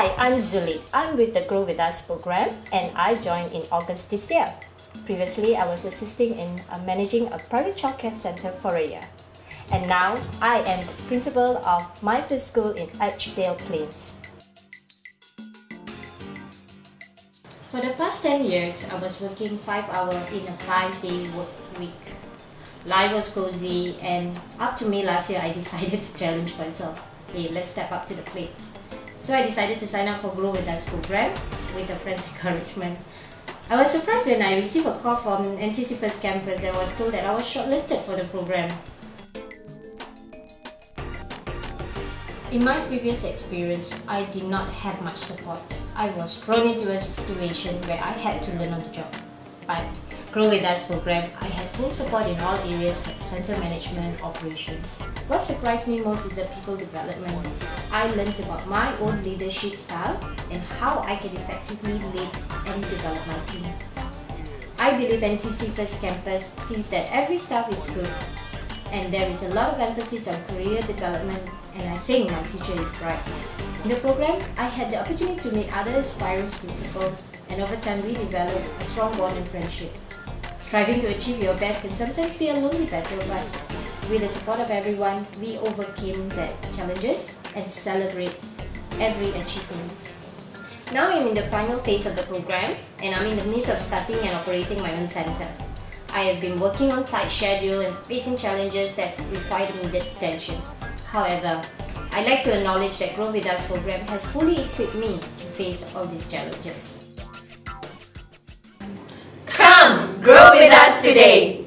Hi, I'm Zuli. I'm with the Grow With Us program and I joined in August this year. Previously, I was assisting in uh, managing a private childcare center for a year. And now, I am the principal of My First Skool in Edgedale Plains. For the past 10 years, I was working 5 hours in a 5-day work week. Life was cozy and up to May last year, I decided to challenge myself. Hey, let's step up to the plate. So I decided to sign up for Grow With Us program with a friend's encouragement. I was surprised when I received a call from First Campus and was told that I was shortlisted for the program. In my previous experience, I did not have much support. I was thrown into a situation where I had to learn on the job. But Grow With Us program, I had full support in all areas like center management, operations. What surprised me most is the people development. I learned about my own leadership style and how I can effectively lead and develop my team. I believe NTUC First Campus sees that every staff is good and there is a lot of emphasis on career development and I think my future is bright. In the program, I had the opportunity to meet other aspiring principals and over time we developed a strong bond and friendship. Striving to achieve your best can sometimes be a lonely battle, but with the support of everyone, we overcame the challenges and celebrate every achievement. Now I'm in the final phase of the program and I'm in the midst of starting and operating my own center. I have been working on tight schedule and facing challenges that required immediate attention. However, I'd like to acknowledge that Grow With Us program has fully equipped me to face all these challenges. Today.